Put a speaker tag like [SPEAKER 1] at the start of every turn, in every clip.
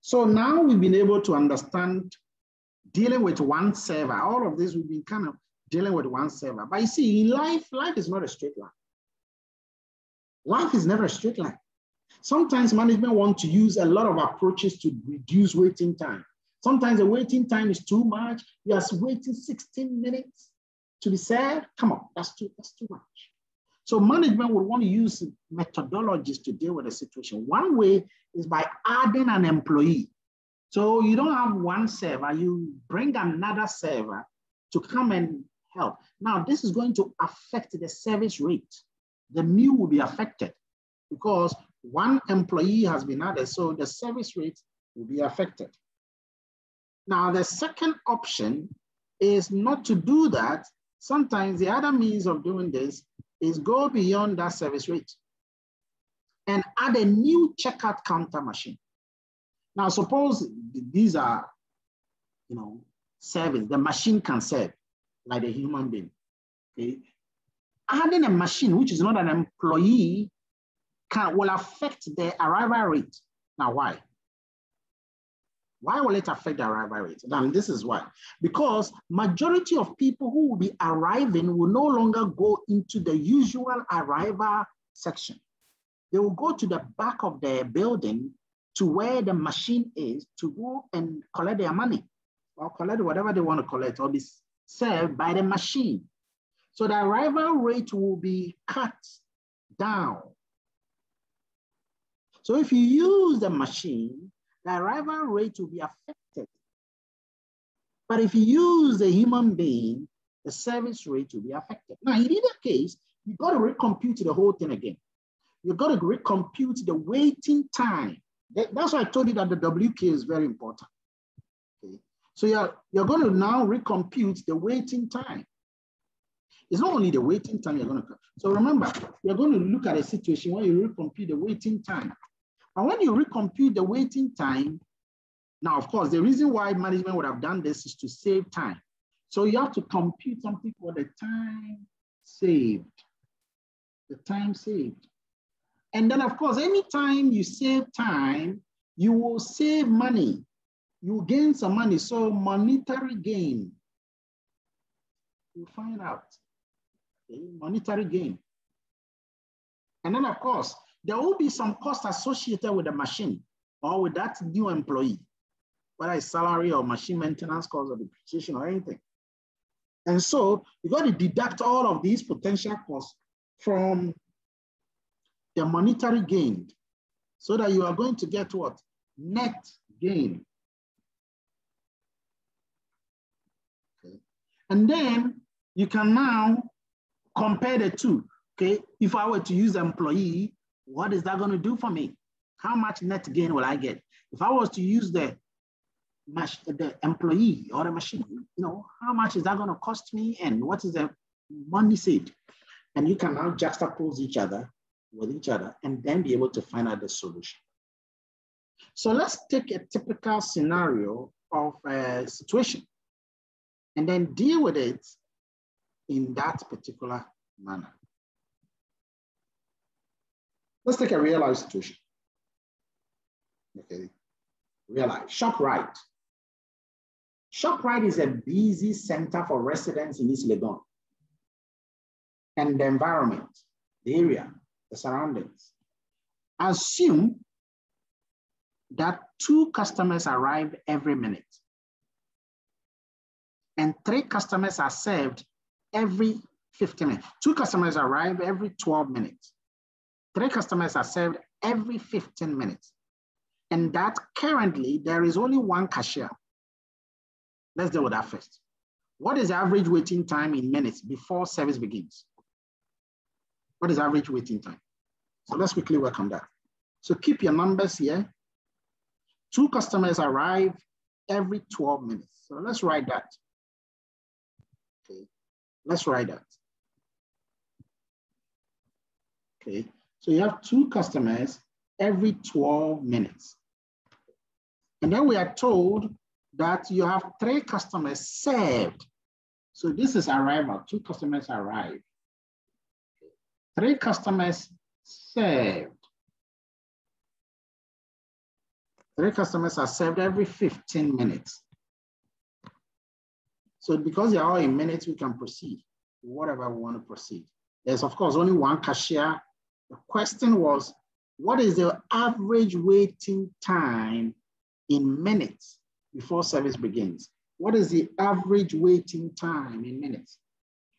[SPEAKER 1] So now we've been able to understand dealing with one server. All of this we've been kind of dealing with one server. But you see, in life, life is not a straight line. Life is never a straight line. Sometimes management want to use a lot of approaches to reduce waiting time. Sometimes the waiting time is too much. You are waiting 16 minutes to be served. Come on, that's too, that's too much. So management would want to use methodologies to deal with the situation. One way is by adding an employee. So you don't have one server, you bring another server to come and help. Now, this is going to affect the service rate. The meal will be affected because one employee has been added, so the service rate will be affected. Now, the second option is not to do that. Sometimes the other means of doing this is go beyond that service rate and add a new checkout counter machine. Now, suppose these are, you know, service, the machine can serve like a human being. Okay? Adding a machine, which is not an employee, can, will affect the arrival rate. Now, why? Why will it affect the arrival rate? And this is why. Because majority of people who will be arriving will no longer go into the usual arrival section. They will go to the back of the building to where the machine is to go and collect their money or collect whatever they want to collect or be served by the machine. So the arrival rate will be cut down. So if you use the machine, the arrival rate will be affected. But if you use a human being, the service rate will be affected. Now, in either case, you got to recompute the whole thing again. You got to recompute the waiting time. That's why I told you that the WK is very important. Okay. So you're, you're going to now recompute the waiting time. It's not only the waiting time you're going to, so remember, you're going to look at a situation where you recompute the waiting time. And when you recompute the waiting time, now, of course, the reason why management would have done this is to save time. So you have to compute something for the time saved, the time saved. And then, of course, anytime you save time, you will save money. You gain some money. So monetary gain. You find out. Okay? Monetary gain. And then, of course, there will be some cost associated with the machine or with that new employee, whether it's salary or machine maintenance cost or depreciation or anything. And so you've got to deduct all of these potential costs from the monetary gain so that you are going to get what? Net gain. Okay. And then you can now compare the two. Okay, if I were to use employee, what is that going to do for me? How much net gain will I get? If I was to use the, the employee or the machine, you know, how much is that going to cost me and what is the money saved? And you can now juxtapose each other with each other and then be able to find out the solution. So let's take a typical scenario of a situation and then deal with it in that particular manner. Let's take a real life situation. Okay, real life. ShopRite. ShopRite is a busy center for residents in East Legon and the environment, the area, the surroundings. Assume that two customers arrive every minute and three customers are served every 15 minutes. Two customers arrive every 12 minutes. Three customers are served every 15 minutes. And that currently there is only one cashier. Let's deal with that first. What is average waiting time in minutes before service begins? What is average waiting time? So let's quickly work on that. So keep your numbers here. Two customers arrive every 12 minutes. So let's write that. Okay, let's write that. Okay, so you have two customers every 12 minutes. And then we are told that you have three customers served. So this is arrival, two customers arrive. Three customers served. Three customers are served every 15 minutes. So because they're all in minutes, we can proceed whatever we want to proceed. There's of course only one cashier. The question was, what is the average waiting time in minutes before service begins? What is the average waiting time in minutes?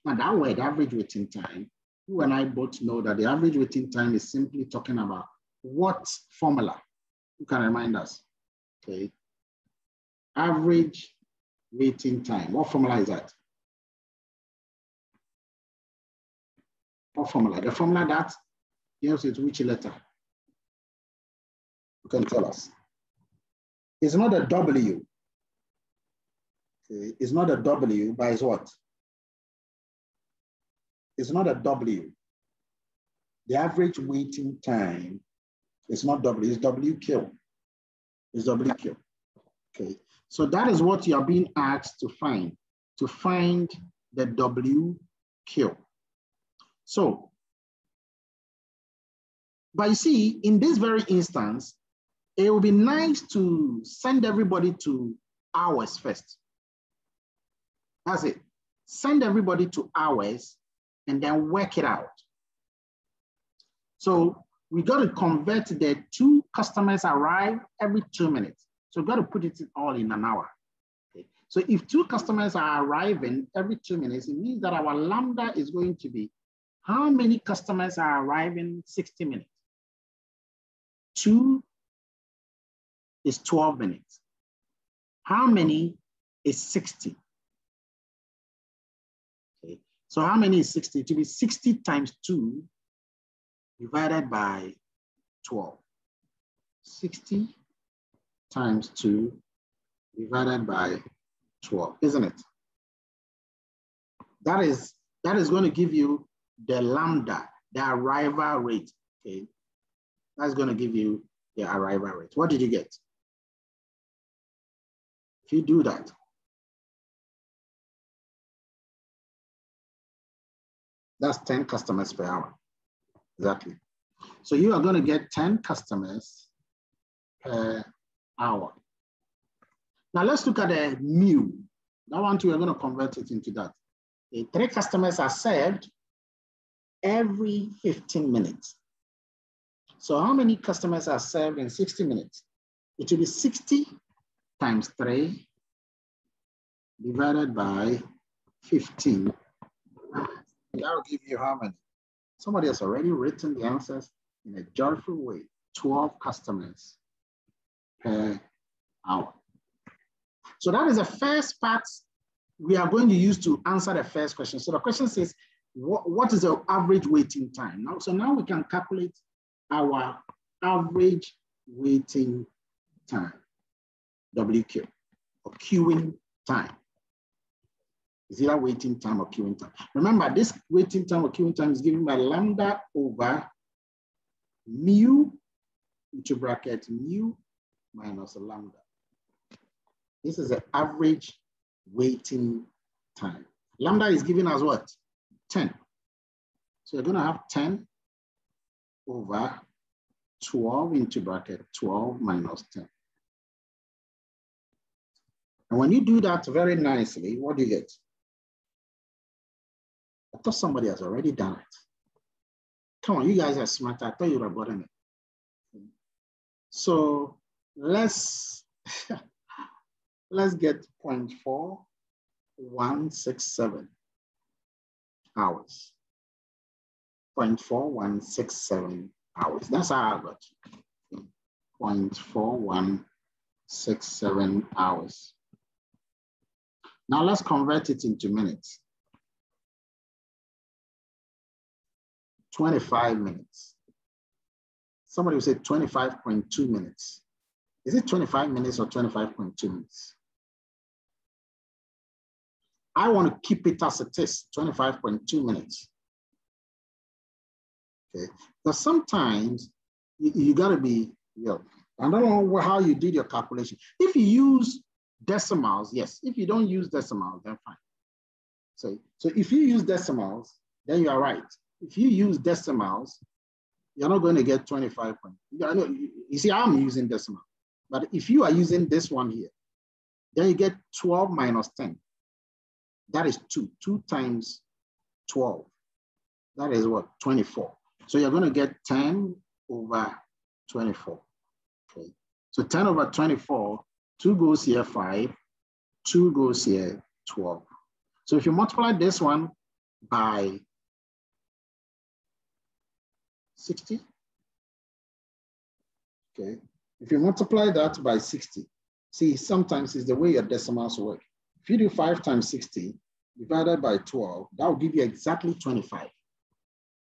[SPEAKER 1] Now that word, average waiting time, you and I both know that the average waiting time is simply talking about what formula? You can remind us, okay? Average waiting time, what formula is that? What formula? The formula that deals with which letter? You can tell us. It's not a W. Okay. It's not a W, but it's what? It's not a W. The average waiting time is not W, it's WQ. It's WQ. Okay. So that is what you are being asked to find, to find the WQ. So, but you see, in this very instance, it would be nice to send everybody to hours first. That's it. Send everybody to hours and then work it out. So we got to convert the two customers arrive every two minutes. So we've got to put it all in an hour. Okay. So if two customers are arriving every two minutes, it means that our lambda is going to be how many customers are arriving 60 minutes? Two is 12 minutes. How many is 60? Okay, so how many is 60? To be 60 times two divided by 12. 60 times two divided by 12, isn't it? That is, that is going to give you the lambda, the arrival rate, okay? That's going to give you the arrival rate. What did you get? If you do that, that's 10 customers per hour, exactly. So you are gonna get 10 customers per hour. Now let's look at the mu. That one too, we're gonna convert it into that. Okay, three customers are served every 15 minutes. So how many customers are served in 60 minutes? It will be 60 times 3 divided by 15. That will give you how many? Somebody has already written the answers in a joyful way. 12 customers per hour. So that is the first part we are going to use to answer the first question. So the question says, what, what is the average waiting time? Now, so now we can calculate our average waiting time, WQ, or queuing time. Is either waiting time or queuing time. Remember, this waiting time or queuing time is given by lambda over mu into bracket mu minus lambda. This is the average waiting time. Lambda is given as what? 10. So you're gonna have 10 over 12 into bracket 12 minus 10. And when you do that very nicely, what do you get? I thought somebody has already done it. Come on, you guys are smart. I thought you would have gotten it. So let's let's get 0.4167 hours. 0.4167 hours. That's how I got 0.4167 hours. Now let's convert it into minutes. 25 minutes. Somebody will say 25.2 minutes. Is it 25 minutes or 25.2 minutes? I want to keep it as it is, 25.2 minutes. Okay, because sometimes you, you got to be, know, I don't know how you did your calculation. If you use decimals, yes. If you don't use decimals, then fine. So, so if you use decimals, then you are right. If you use decimals, you're not going to get 25 points. You, you see, I'm using decimal. But if you are using this one here, then you get 12 minus 10. That is 2. 2 times 12. That is what? 24. So you're going to get 10 over 24. Okay. So 10 over 24, 2 goes here 5, 2 goes here 12. So if you multiply this one by 60, okay, if you multiply that by 60, see, sometimes it's the way your decimals work. If you do 5 times 60 divided by 12, that will give you exactly 25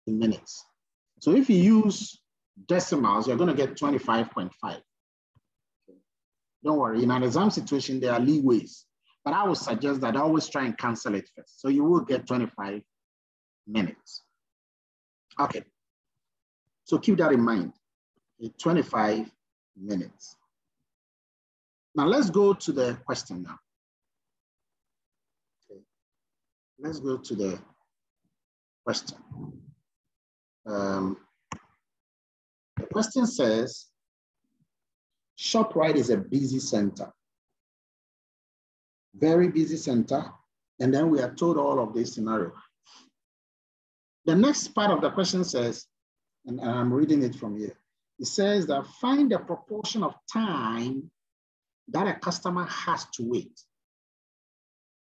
[SPEAKER 1] in minutes. So if you use decimals, you're going to get 25.5. Don't worry, in an exam situation, there are leeways, but I would suggest that always try and cancel it first. So you will get 25 minutes. Okay, so keep that in mind, 25 minutes. Now let's go to the question now. Okay. Let's go to the question. Um, the question says, ShopRite is a busy center, very busy center. And then we are told all of this scenario. The next part of the question says, and I'm reading it from here. It says that find the proportion of time that a customer has to wait.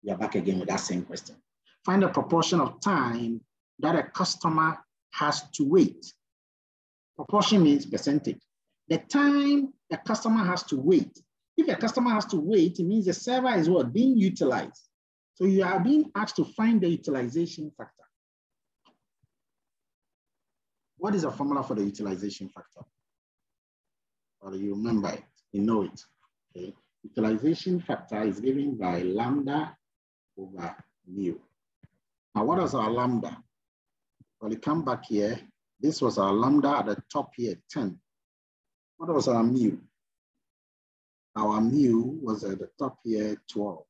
[SPEAKER 1] We are back again with that same question. Find the proportion of time that a customer has to wait. Proportion means percentage. The time a customer has to wait. If a customer has to wait, it means the server is what? Being utilized. So you are being asked to find the utilization factor. What is the formula for the utilization factor? Or you remember it, you know it. Okay. Utilization factor is given by lambda over mu. Now, what is our lambda? Well, you come back here. This was our lambda at the top here, 10. What was our mu? Our mu was at the top here, 12.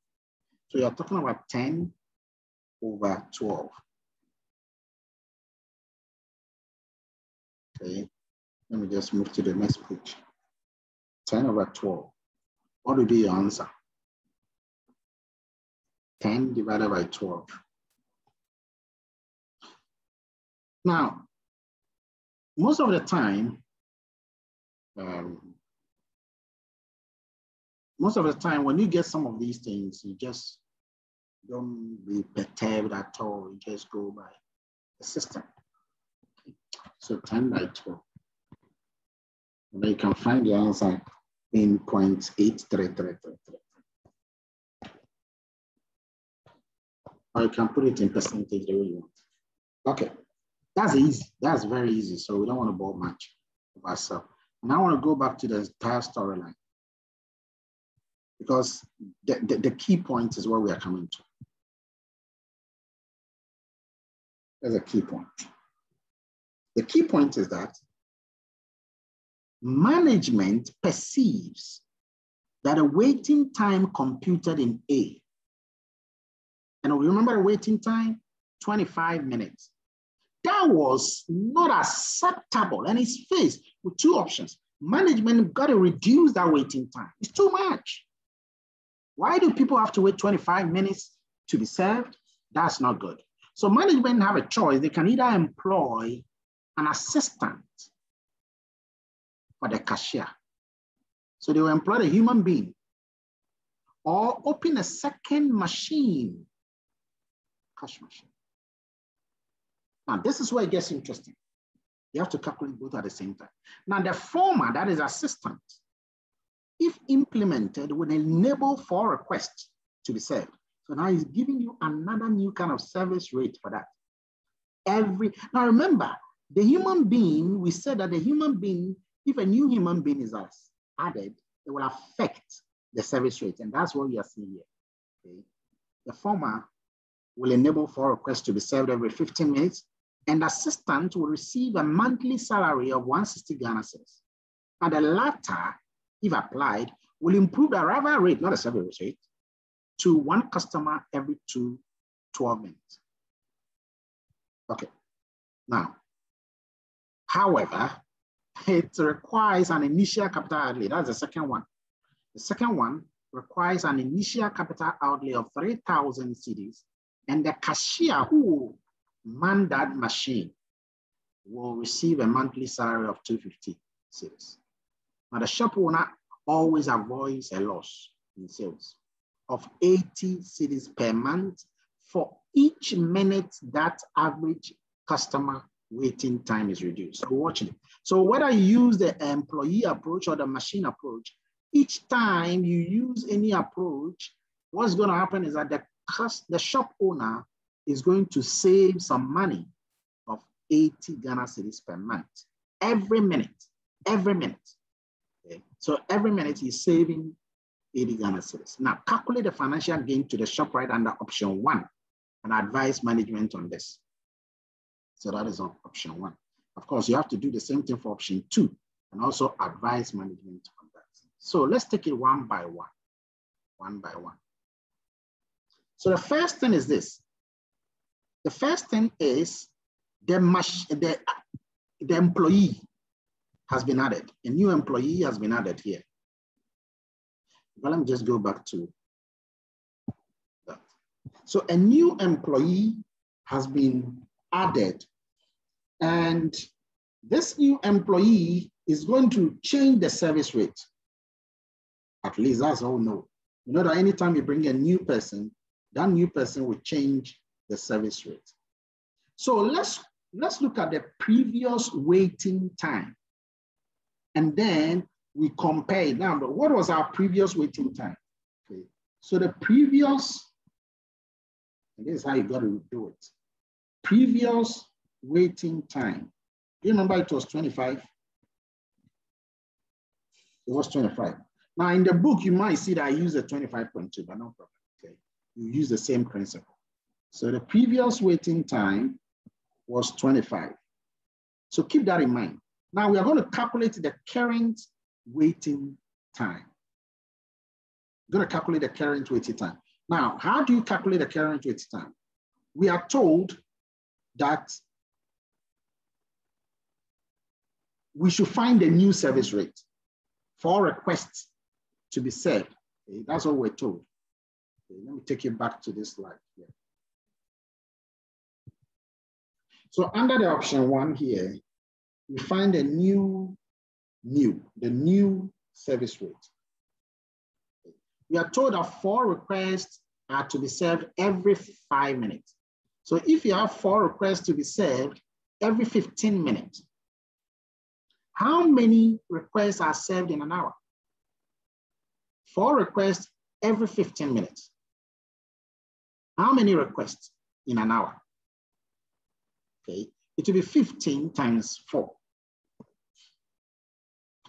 [SPEAKER 1] So you're talking about 10 over 12. Okay, let me just move to the next page. 10 over 12. What would be your answer? 10 divided by 12. Now, most of the time, um, most of the time when you get some of these things, you just don't be perturbed at all. You just go by the system. So 10 by 12. And you can find the answer in 0.8333. Or you can put it in percentage the way you want. Okay, that's easy. That's very easy. So we don't want to bore much of ourselves. And I want to go back to the entire storyline because the, the, the key point is where we are coming to. There's a key point. The key point is that management perceives that a waiting time computed in A, and remember the waiting time? 25 minutes. That was not acceptable and it's faced with two options. Management got to reduce that waiting time. It's too much. Why do people have to wait 25 minutes to be served? That's not good. So management have a choice. They can either employ an assistant for the cashier. So they will employ a human being or open a second machine, cash machine. Now, this is where it gets interesting. You have to calculate both at the same time. Now, the former, that is assistant, if implemented, will enable for requests to be served. So now he's giving you another new kind of service rate for that. Every now remember, the human being, we said that the human being, if a new human being is added, it will affect the service rate. And that's what we are seeing here. Okay? The former will enable for requests to be served every 15 minutes, and assistant will receive a monthly salary of 160 Ghana cedis. And the latter, if applied, will improve the arrival rate, not the service rate, to one customer every two 12 minutes. Okay, now However, it requires an initial capital outlay. That's the second one. The second one requires an initial capital outlay of 3,000 cedis, and the cashier who man that machine will receive a monthly salary of 250 cedis. Now the shop owner always avoids a loss in sales of 80 cedis per month for each minute that average customer waiting time is reduced. So watch it. So whether you use the employee approach or the machine approach, each time you use any approach, what's going to happen is that the, cost, the shop owner is going to save some money of 80 Ghana cedis per month every minute, every minute. Okay? So every minute he's saving 80 Ghana cedis. Now calculate the financial gain to the ShopRite under option one and advise management on this. So that is on option one. Of course, you have to do the same thing for option two and also advise management on that. So let's take it one by one, one by one. So the first thing is this. The first thing is the, the, the employee has been added. A new employee has been added here. Let me just go back to that. So a new employee has been added and this new employee is going to change the service rate. At least that's all know. You know that anytime you bring a new person, that new person will change the service rate. So let's, let's look at the previous waiting time. And then we compare it. now. What was our previous waiting time? Okay. So the previous, and this is how you got to do it. Previous waiting time. Do you remember it was 25? It was 25. Now in the book, you might see that I use a 25.2, but no problem, okay? You use the same principle. So the previous waiting time was 25. So keep that in mind. Now we are going to calculate the current waiting time. We're going to calculate the current waiting time. Now, how do you calculate the current waiting time? We are told that we should find a new service rate for requests to be served. Okay, that's what we're told. Okay, let me take you back to this slide here. So under the option one here, we find a new, new, the new service rate. We are told that four requests are to be served every five minutes. So if you have four requests to be served every 15 minutes, how many requests are served in an hour? Four requests every 15 minutes. How many requests in an hour? Okay, it will be 15 times four.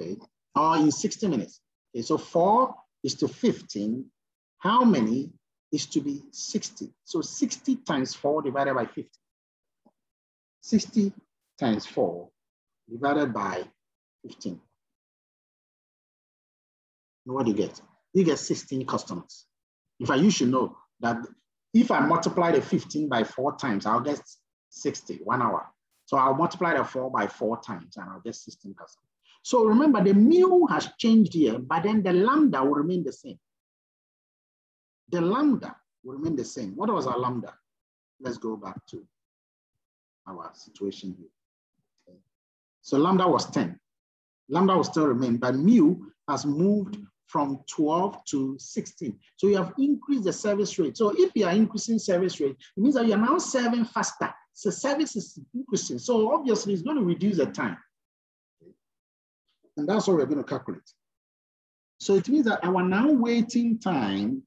[SPEAKER 1] Okay, or in 60 minutes. Okay, so four is to 15. How many is to be 60? So 60 times four divided by 50. 60 times four divided by 15. what do you get? You get 16 customers. In fact, you should know that if I multiply the 15 by four times, I'll get 60, one hour. So I'll multiply the four by four times and I'll get 16 customers. So remember the mu has changed here, but then the lambda will remain the same. The lambda will remain the same. What was our lambda? Let's go back to our situation here. Okay. So lambda was 10 lambda will still remain, but mu has moved from 12 to 16. So you have increased the service rate. So if you are increasing service rate, it means that you are now serving faster. So service is increasing. So obviously it's going to reduce the time. And that's what we're going to calculate. So it means that our now waiting time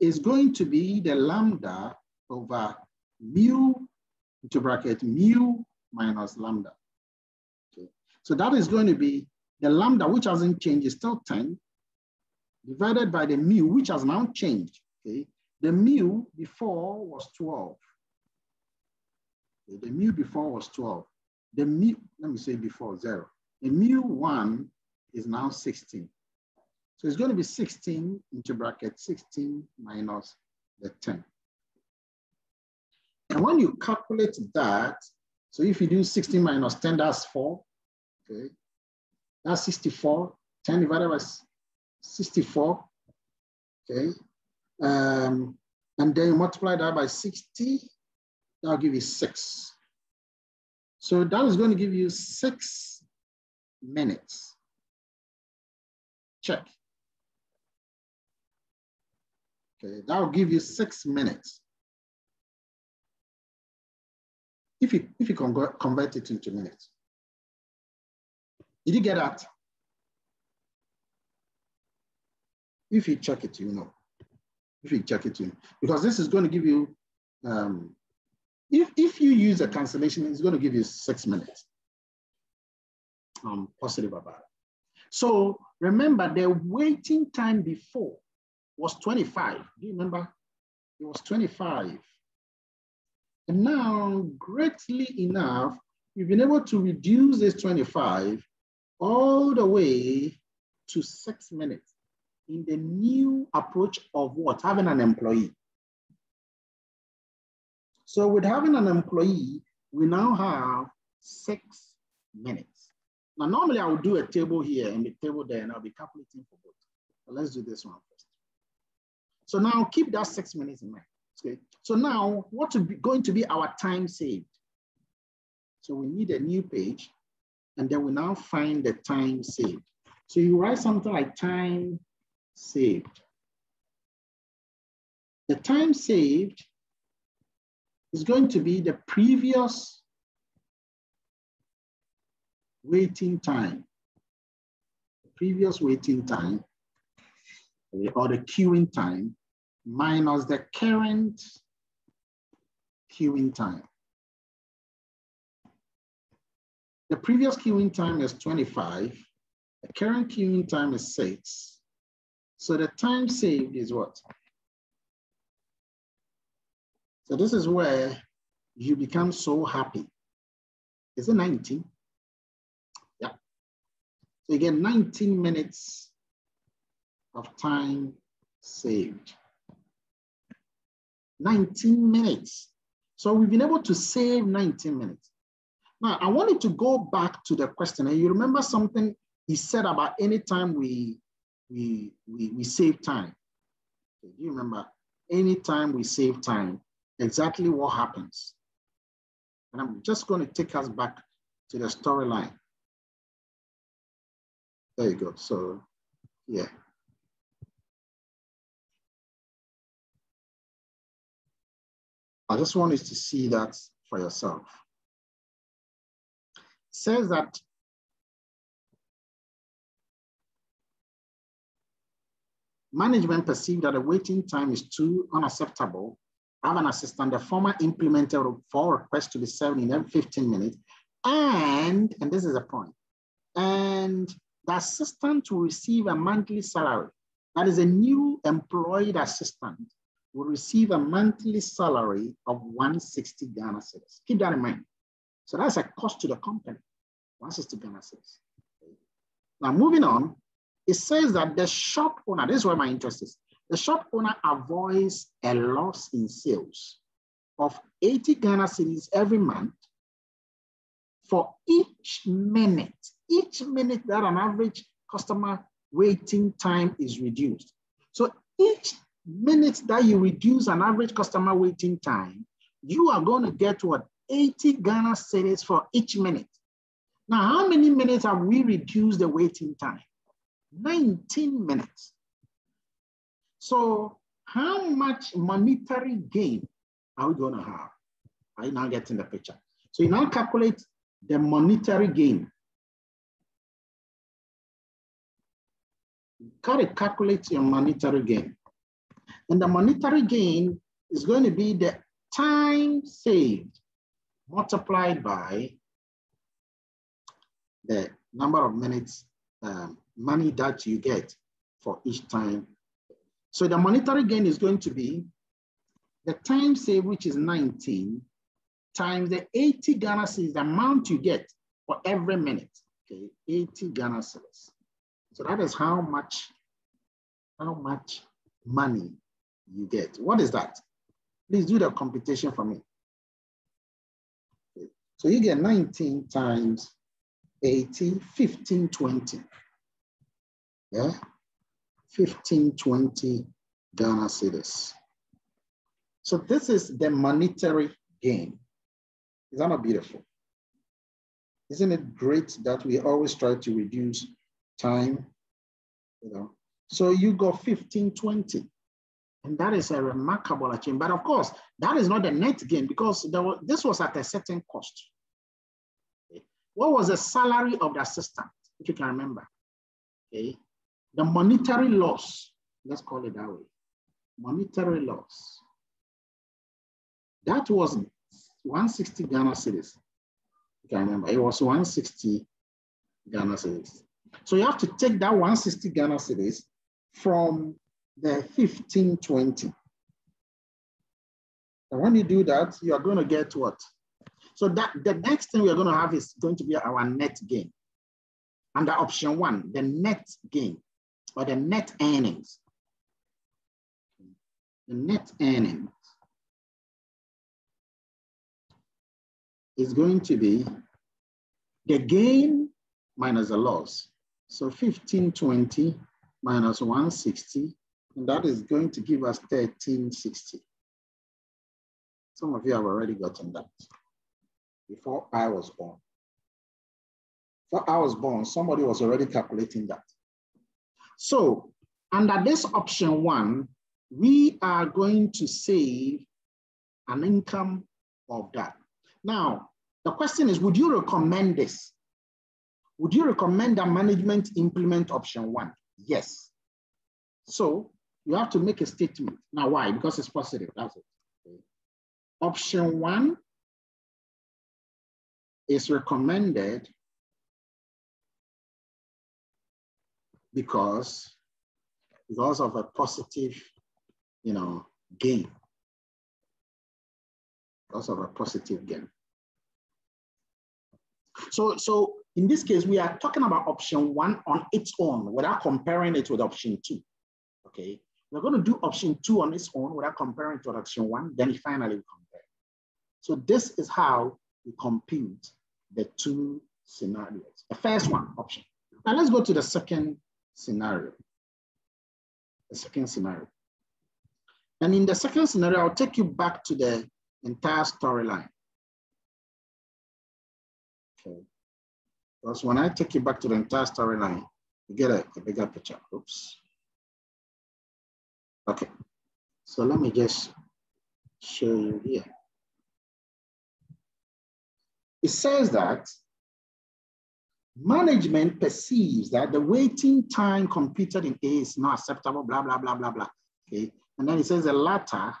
[SPEAKER 1] is going to be the lambda over mu into bracket mu minus lambda. So that is going to be the lambda, which hasn't changed, is still 10, divided by the mu, which has now changed. Okay, The mu before was 12. The mu before was 12. The mu, let me say before zero. The mu one is now 16. So it's going to be 16 into bracket 16 minus the 10. And when you calculate that, so if you do 16 minus 10, that's 4. Okay, that's 64. 10 divided by 64, okay? Um, and then you multiply that by 60, that'll give you six. So that is going to give you six minutes. Check. Okay, that will give you six minutes. If you, if you convert, convert it into minutes. Did you get that? If you check it, you know. If you check it, you know. Because this is going to give you, um, if, if you use a cancellation, it's going to give you six minutes. I'm positive about it. So remember the waiting time before was 25. Do you remember? It was 25. And now, greatly enough, we've been able to reduce this 25 all the way to six minutes in the new approach of what? Having an employee. So with having an employee, we now have six minutes. Now, normally I would do a table here and a table there, and I'll be calculating for both. But let's do this one first. So now keep that six minutes in mind. Okay. So now what is going to be our time saved? So we need a new page and then we now find the time saved. So you write something like time saved. The time saved is going to be the previous waiting time. The previous waiting time or the queuing time minus the current queuing time. The previous queuing time is 25. The current queuing time is six. So the time saved is what? So this is where you become so happy. Is it 19? Yeah. So get 19 minutes of time saved. 19 minutes. So we've been able to save 19 minutes. Now, I wanted to go back to the question. And you remember something he said about anytime we, we, we, we save time. Do you remember? Anytime we save time, exactly what happens. And I'm just going to take us back to the storyline. There you go. So, yeah. I just want you to see that for yourself. It says that management perceived that the waiting time is too unacceptable. Have an assistant, the former implemented for requests to be served in every 15 minutes. And, and this is a point, and the assistant will receive a monthly salary. That is a new employed assistant will receive a monthly salary of 160 Ghana cedis. Keep that in mind. So that's a cost to the company, 160 Ghana cedis. Now moving on, it says that the shop owner, this is where my interest is, the shop owner avoids a loss in sales of 80 Ghana cedis every month for each minute, each minute that an average customer waiting time is reduced. So each minute that you reduce an average customer waiting time, you are going to get what 80 Ghana cedis for each minute. Now, how many minutes have we reduced the waiting time? 19 minutes. So how much monetary gain are we going to have? Are you now getting the picture? So you now calculate the monetary gain. You got to calculate your monetary gain. And the monetary gain is going to be the time saved multiplied by the number of minutes um, money that you get for each time. So the monetary gain is going to be the time saved, which is 19, times the 80 Ghana cedis, the amount you get for every minute. Okay, 80 Ghana. So that is how much, how much money you get. What is that? Please do the computation for me. Okay. So you get 19 times 80, 15, 20. Yeah? 1520 Ghana cedis. So this is the monetary gain. Is that not beautiful? Isn't it great that we always try to reduce time? You know, so you got 1520. And that is a remarkable achievement. But of course, that is not the net gain because was, this was at a certain cost. What was the salary of the assistant, if you can remember? Okay. The monetary loss, let's call it that way. Monetary loss. That was 160 Ghana cedis. You can remember, it was 160 Ghana cedis. So you have to take that 160 Ghana cedis from the 1520. And when you do that, you are going to get what? So that the next thing we're going to have is going to be our net gain. Under option one, the net gain or the net earnings. The net earnings is going to be the gain minus the loss. So 1520 minus 160, and that is going to give us 1360. Some of you have already gotten that before I was born. Before I was born, somebody was already calculating that. So under this option one, we are going to save an income of that. Now, the question is, would you recommend this? Would you recommend that management implement option one? Yes. So you have to make a statement. Now, why? Because it's positive. That's it. Okay. Option one is recommended because because of a positive, you know, gain. Because of a positive gain. So, so in this case, we are talking about option one on its own without comparing it with option two. Okay, we're going to do option two on its own without comparing it to option one, then finally we compare. So this is how we compute the two scenarios. The first one, option. Now let's go to the second scenario. The second scenario. And in the second scenario, I'll take you back to the entire storyline. Okay. Because when I take you back to the entire storyline, you get a, a bigger picture. Oops. Okay. So let me just show you here. It says that management perceives that the waiting time computed in A is not acceptable, blah, blah, blah, blah, blah. Okay. And then it says the latter,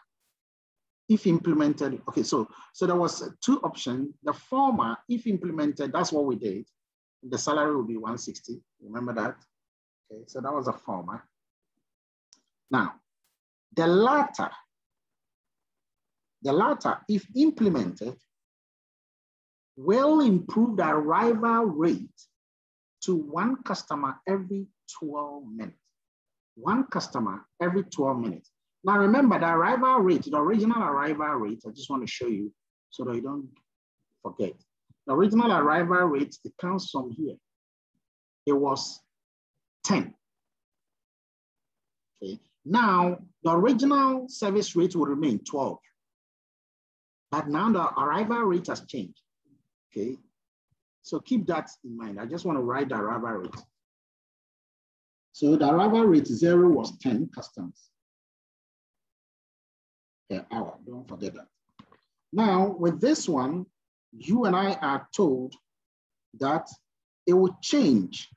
[SPEAKER 1] if implemented, okay, so, so there was two options. The former, if implemented, that's what we did. The salary will be 160, remember that? Okay, so that was a former. Now, the latter, the latter, if implemented, will improve the arrival rate to one customer every 12 minutes. One customer every 12 minutes. Now remember the arrival rate, the original arrival rate, I just want to show you so that you don't forget. The original arrival rate, it comes from here. It was 10. Okay. Now, the original service rate will remain 12. But now the arrival rate has changed. Okay. So keep that in mind. I just want to write the arrival rate. So the arrival rate zero was 10 customers per hour. Don't forget that. Now, with this one, you and I are told that it will change.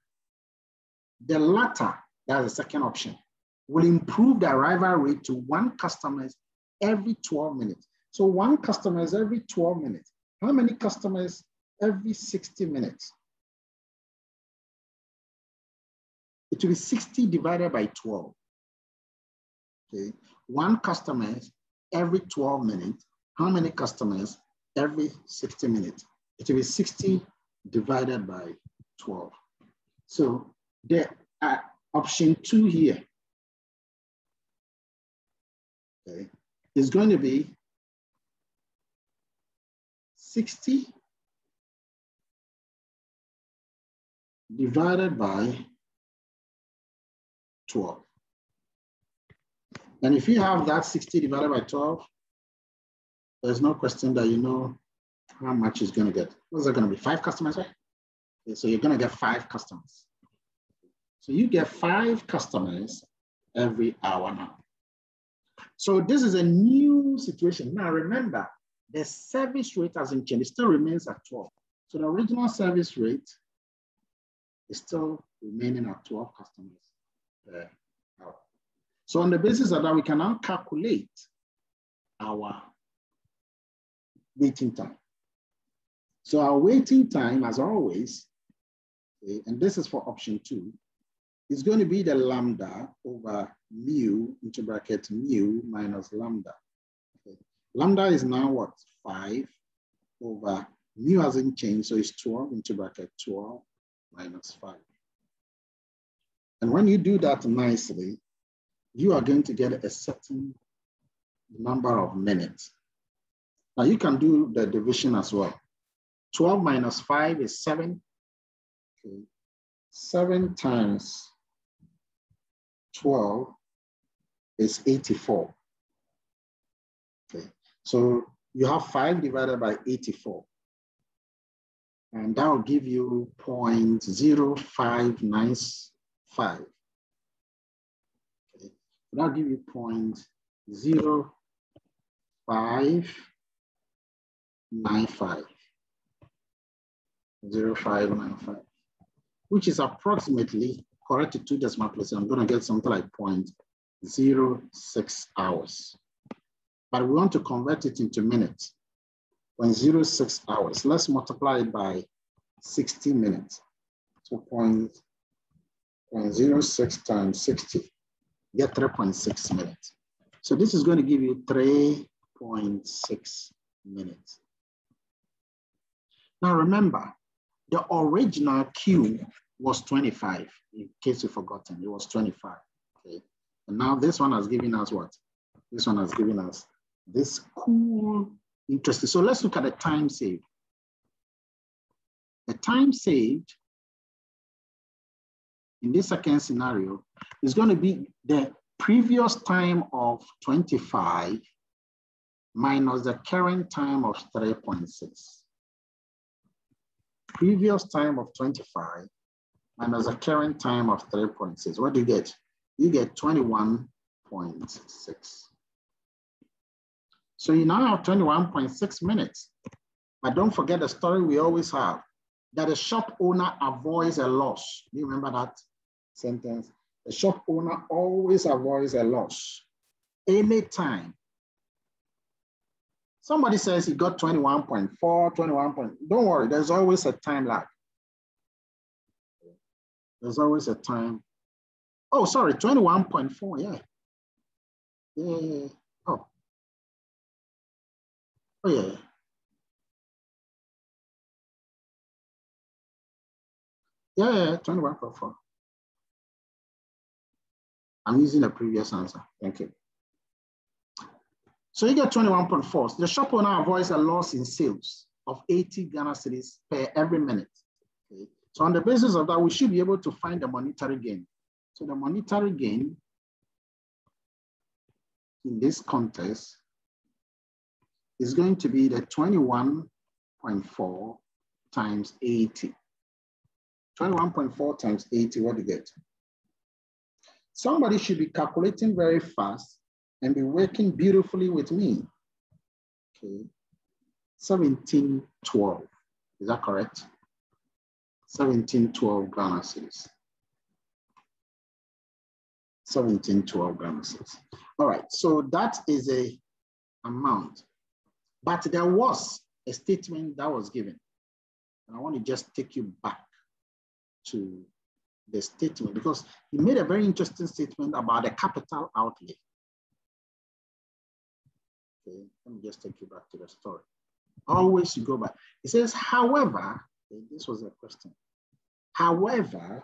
[SPEAKER 1] The latter, that's the second option, will improve the arrival rate to one customer every 12 minutes. So one customers every 12 minutes. How many customers every 60 minutes? It will be 60 divided by 12. Okay, one customer every 12 minutes. How many customers every 60 minutes? It will be 60 divided by 12. So the uh, option two here okay, is going to be 60 divided by 12. And if you have that 60 divided by 12, there's no question that you know how much is going to get. That going to be? Five customers, right? Okay, so you're going to get five customers. So you get five customers every hour now. So this is a new situation. Now remember, the service rate hasn't changed. It still remains at 12. So the original service rate is still remaining at 12 customers uh, hour. So on the basis of that, we can now calculate our waiting time. So our waiting time, as always, eh, and this is for option two, is going to be the lambda over mu into bracket mu minus lambda. Okay. Lambda is now what? Five over mu hasn't changed, so it's 12 into bracket 12 minus five. And when you do that nicely, you are going to get a certain number of minutes. Now you can do the division as well. 12 minus 5 is 7. Okay. 7 times 12 is 84. Okay. So you have 5 divided by 84. And that will give you 0.0595. Okay. That'll give you 0.0595. 0595, which is approximately corrected two decimal places. I'm going to get something like 0.06 hours. But we want to convert it into minutes. 0.06 hours. Let's multiply it by 60 minutes. So 0.06 times 60, get 3.6 minutes. So this is going to give you 3.6 minutes. Now remember, the original Q was 25, in case you've forgotten, it was 25, okay? And now this one has given us what? This one has given us this cool, interesting. So let's look at the time saved. The time saved in this second scenario is going to be the previous time of 25 minus the current time of 3.6 previous time of 25 minus the current time of 3.6. What do you get? You get 21.6. So you now have 21.6 minutes. But don't forget the story we always have, that the shop owner avoids a loss. Do you remember that sentence? The shop owner always avoids a loss. Anytime Somebody says he got 21.4, 21 point. Don't worry, there's always a time lag. There's always a time. Oh, sorry, 21.4, yeah. Yeah, yeah, yeah. Oh. Oh, yeah. Yeah, yeah, 21.4. I'm using the previous answer. Thank you. So you get 21.4. The shop owner avoids a loss in sales of 80 Ghana cedis per every minute. Okay. So on the basis of that, we should be able to find the monetary gain. So the monetary gain in this context is going to be the 21.4 times 80. 21.4 times 80, what do you get? Somebody should be calculating very fast and be working beautifully with me. Okay, 1712, is that correct? 1712 Ghana cedis. 1712 Ghana cedis. All right, so that is a amount, but there was a statement that was given. And I want to just take you back to the statement because he made a very interesting statement about the capital outlay. Okay, let me just take you back to the story. Always you go back. It says, however, this was a question. However,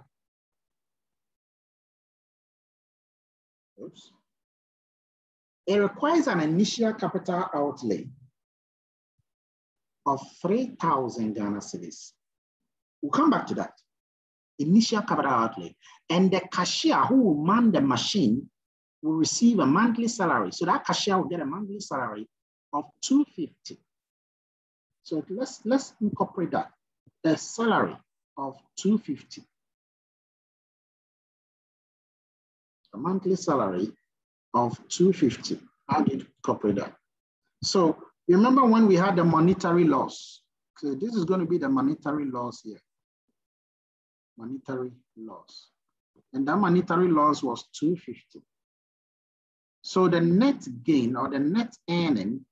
[SPEAKER 1] oops, it requires an initial capital outlay of 3,000 Ghana cedis. We'll come back to that. Initial capital outlay. And the cashier who will man the machine will receive a monthly salary. So that cashier will get a monthly salary of 250. So let's, let's incorporate that. A salary of 250. A monthly salary of 250. How did incorporate that? So remember when we had the monetary loss. So this is going to be the monetary loss here. Monetary loss. And that monetary loss was 250. So the net gain or the net earning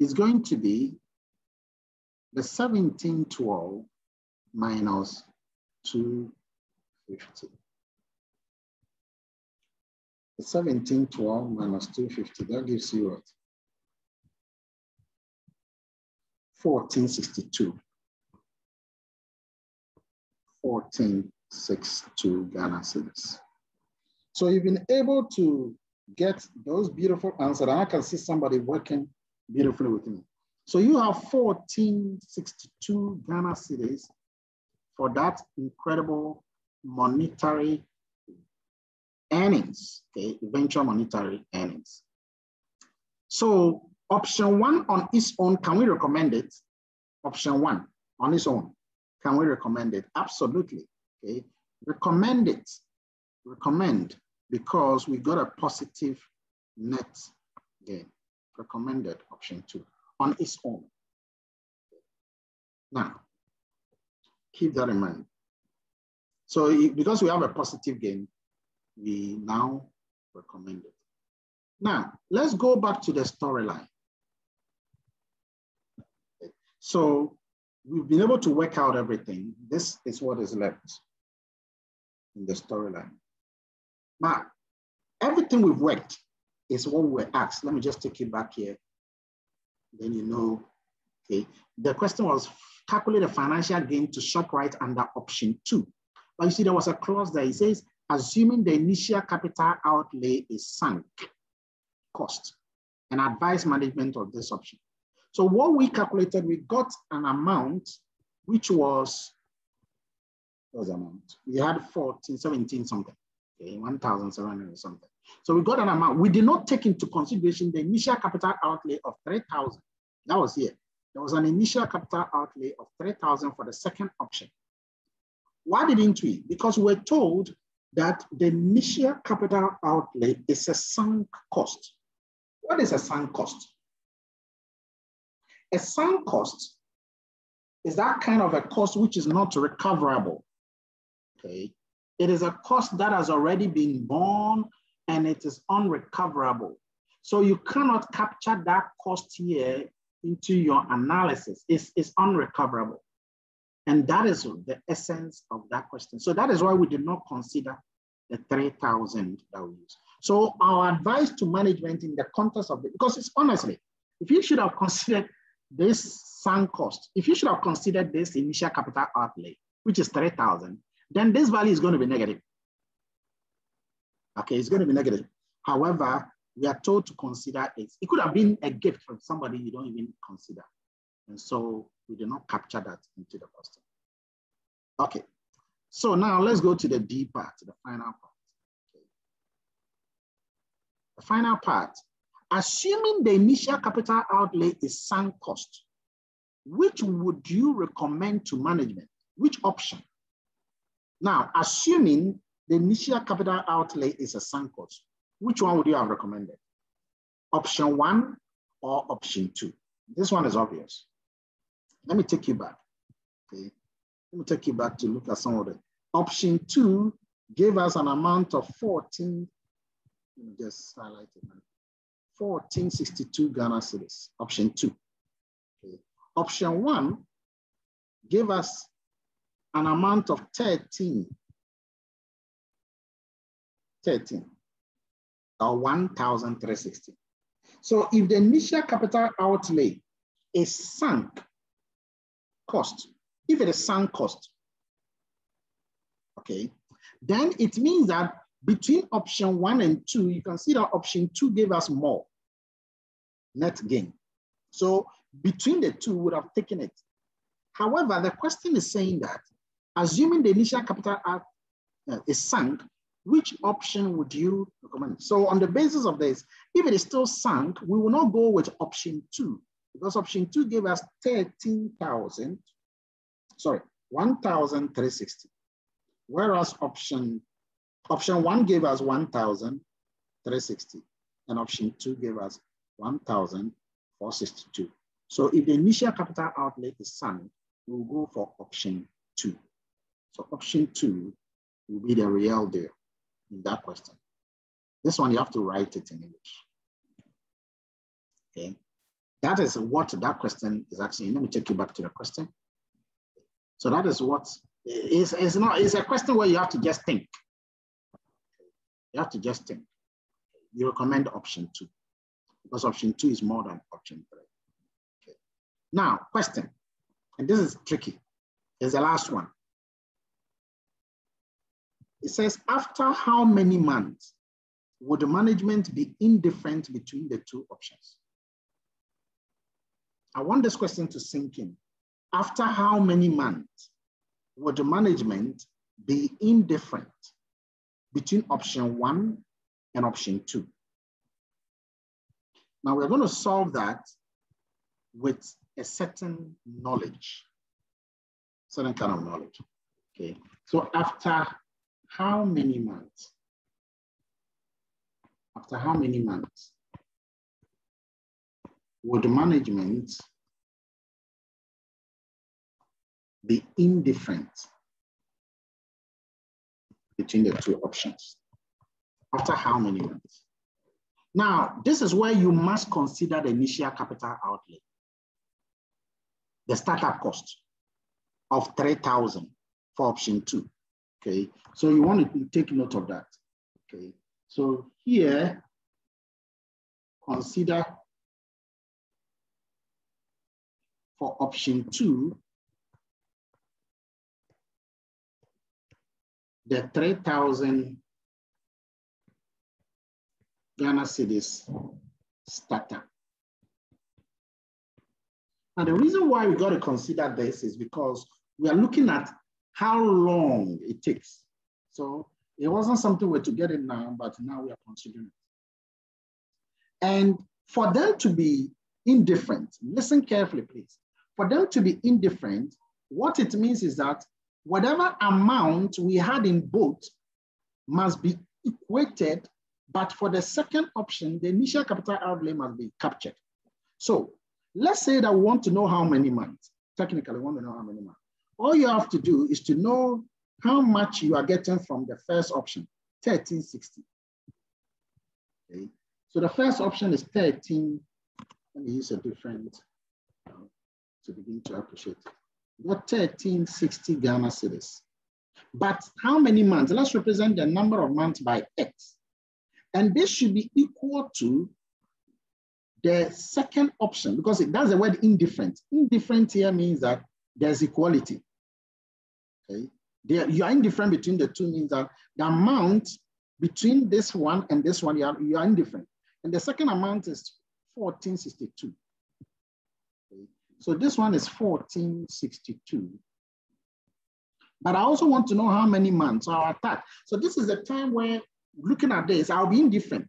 [SPEAKER 1] is going to be the 1712 minus 250. The 1712 minus 250, that gives you what? 1462. 1462 Ghana cedis. So you've been able to get those beautiful answers. And I can see somebody working beautifully with me. So you have 1462 Ghana cedis for that incredible monetary earnings, okay, eventual monetary earnings. So option one on its own, can we recommend it? Option one on its own, can we recommend it? Absolutely, okay. Recommend it, recommend, because we got a positive net gain. Recommended option two on its own. Now, keep that in mind. So because we have a positive gain, we now recommend it. Now, let's go back to the storyline. So we've been able to work out everything. This is what is left in the storyline. Now, everything we've worked is what we were asked. Let me just take it back here. Then you know, okay. The question was calculate the financial gain to ShopRite under option two. But you see, there was a clause there. It says, assuming the initial capital outlay is sunk cost and advise management of this option. So what we calculated, we got an amount which was, was amount? We had 14, 17 something, okay, 1,700 something. So we got an amount. We did not take into consideration the initial capital outlay of 3,000. That was here. There was an initial capital outlay of 3,000 for the second option. Why didn't we? Because we were told that the initial capital outlay is a sunk cost. What is a sunk cost? A sunk cost is that kind of a cost which is not recoverable. Okay. It is a cost that has already been borne and it is unrecoverable. So you cannot capture that cost here into your analysis. It's, it's unrecoverable. And that is the essence of that question. So that is why we did not consider the 3,000 that we use. So our advice to management in the context of it, because it's honestly, if you should have considered this sunk cost, if you should have considered this initial capital outlay, which is 3,000, then this value is going to be negative. Okay, it's going to be negative. However, we are told to consider it. It could have been a gift from somebody you don't even consider. And so we did not capture that into the question. Okay, so now let's go to the D part, the final part. Okay. The final part, assuming the initial capital outlay is sunk cost, which would you recommend to management? Which option? Now, assuming the initial capital outlay is a sunk cost, which one would you have recommended? Option one or option two? This one is obvious. Let me take you back. Okay. Let me take you back to look at some of the. Option two gave us an amount of 14, let me just highlight it. 1462 Ghana cedis, option two. Okay. Option one gave us an amount of 13, 13, uh, or 1,360. So if the initial capital outlay is sunk cost, if it is sunk cost, okay, then it means that between option one and two, you can see that option two gave us more net gain. So between the two, would have taken it. However, the question is saying that assuming the initial capital uh, is sunk, which option would you recommend? So on the basis of this, if it is still sunk, we will not go with option two because option two gave us 13,000, sorry, 1,360. Whereas option, option one gave us 1,360 and option two gave us 1,462. So if the initial capital outlay is sunk, we'll go for option two. So option two will be the real deal in that question. This one, you have to write it in English. Okay. That is what that question is actually. Let me take you back to the question. So that is what is is not it's a question where you have to just think. You have to just think. You recommend option two because option two is more than option three. Okay. Now, question, and this is tricky. Is the last one. It says, after how many months would the management be indifferent between the two options? I want this question to sink in. After how many months would the management be indifferent between option one and option two? Now we're going to solve that with a certain knowledge, certain kind of knowledge. Okay, so after how many months? After how many months would management be indifferent between the two options? After how many months? Now, this is where you must consider the initial capital outlay, the startup cost of 3,000 for option two. Okay, so you want to take note of that. Okay, so here, consider for option two, the 3,000 Ghana cedis starter. And the reason why we got to consider this is because we are looking at how long it takes. So it wasn't something we're to get it now, but now we are considering it. And for them to be indifferent, listen carefully, please. For them to be indifferent, what it means is that whatever amount we had in both must be equated, but for the second option, the initial capital outlay must be captured. So let's say that we want to know how many months. Technically, we want to know how many months. All you have to do is to know how much you are getting from the first option, 1360. Okay, so the first option is 13. Let me use a different uh, to begin to appreciate. Got 1360 Ghana cedis. But how many months? Let's represent the number of months by X. And this should be equal to the second option because it does the word indifferent. Indifferent here means that there's equality. Okay, there, you are indifferent between the two means that the amount between this one and this one, you are, you are indifferent. And the second amount is 1462. So this one is 1462. But I also want to know how many months are attacked. So this is the time where looking at this, I'll be indifferent.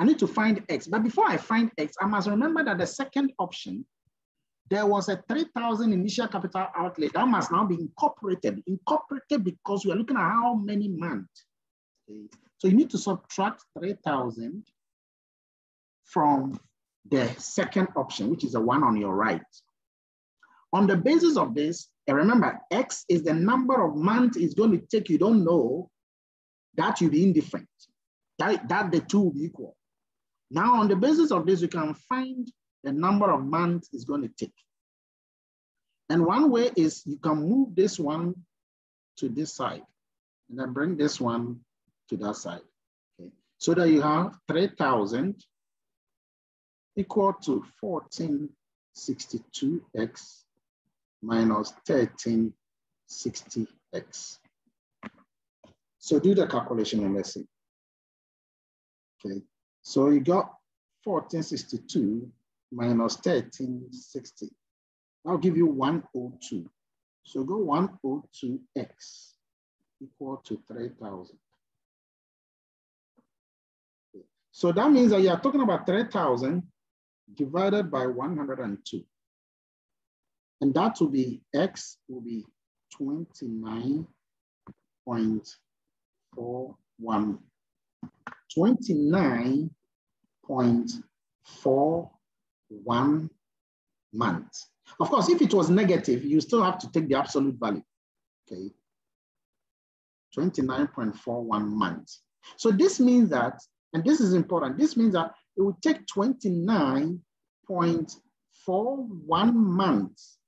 [SPEAKER 1] I need to find X. But before I find X, I must remember that the second option there was a 3,000 initial capital outlay that must now be incorporated. Incorporated because we are looking at how many months. Okay. So you need to subtract 3,000 from the second option, which is the one on your right. On the basis of this, and remember, X is the number of months it's going to take. You don't know that you'll be indifferent. That, that the two will be equal. Now, on the basis of this, you can find the number of months it's going to take. And one way is you can move this one to this side and then bring this one to that side. Okay. So that you have 3,000 equal to 1462x minus 1360x. So do the calculation and let's see. Okay, so you got 1462 minus 1360. I'll give you 102. So go 102x equal to 3,000. So that means that you are talking about 3,000 divided by 102. And that will be, X will be 29.41. 29.41 months. Of course, if it was negative, you still have to take the absolute value, okay? 29.41 months. So this means that, and this is important, this means that it would take 29.41 months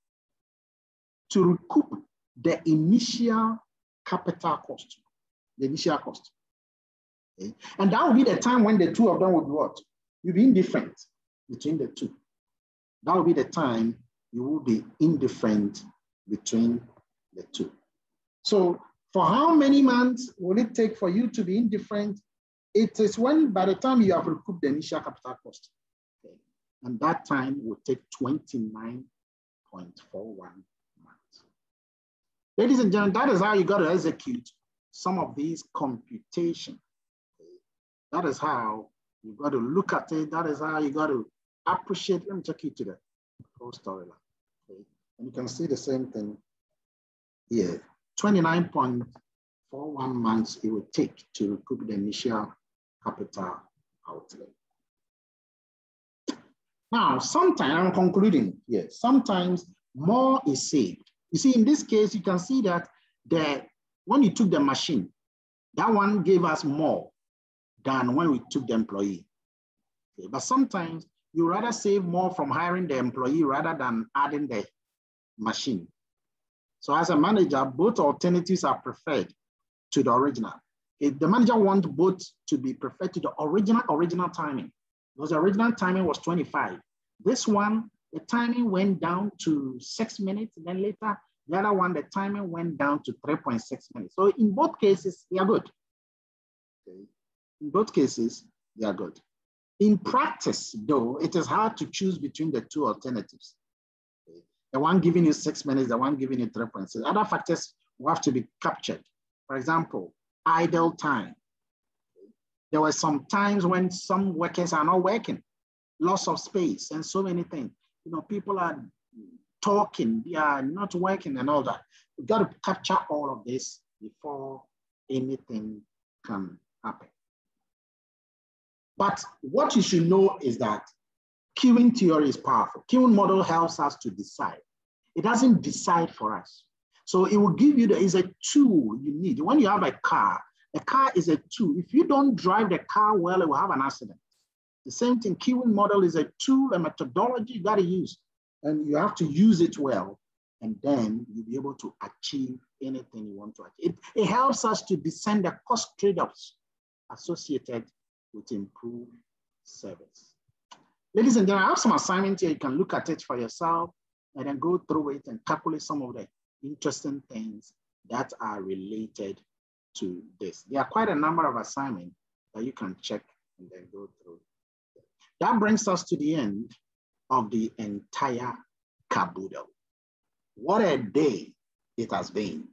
[SPEAKER 1] to recoup the initial capital cost, the initial cost. Okay? And that will be the time when the two of them would what? You'll be indifferent between the two. That will be the time you will be indifferent between the two. So for how many months will it take for you to be indifferent? It is when by the time you have recouped the initial capital cost. Okay. And that time will take 29.41 months. Ladies and gentlemen, that is how you got to execute some of these computations. Okay. That is how you got to look at it. That is how you got to appreciate. Let me take you to the whole storyline. Okay. And you can see the same thing here. 29.41 months it would take to recoup the initial capital outlay. Now, sometimes, I'm concluding here, sometimes more is saved. You see, in this case, you can see that the, when you took the machine, that one gave us more than when we took the employee. Okay, but sometimes you rather save more from hiring the employee rather than adding the machine. So as a manager, both alternatives are preferred to the original. The manager wants both to be preferred to the original, original timing, because the original timing was 25. This one, the timing went down to six minutes, then later, the other one, the timing went down to 3.6 minutes. So in both cases, they are good. Okay. In both cases, they are good. In practice, though, it is hard to choose between the two alternatives. The one giving you six minutes, the one giving you 3.6. Other factors will have to be captured. For example, idle time. There were some times when some workers are not working, loss of space and so many things. You know, people are talking, they are not working and all that. We've got to capture all of this before anything can happen. But what you should know is that queuing theory is powerful. Queuing model helps us to decide. It doesn't decide for us. So it will give you the, is a tool you need. When you have a car, a car is a tool. If you don't drive the car well, it will have an accident. The same thing, queuing model is a tool, a methodology you got to use. And you have to use it well. And then you'll be able to achieve anything you want to achieve. It, it helps us to discern the cost trade-offs associated with improved service. Ladies and gentlemen, I have some assignments here. You can look at it for yourself and then go through it and calculate some of the interesting things that are related to this. There are quite a number of assignments that you can check and then go through. That brings us to the end of the entire caboodle. What a day it has been.